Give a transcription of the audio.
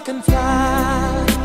can fly.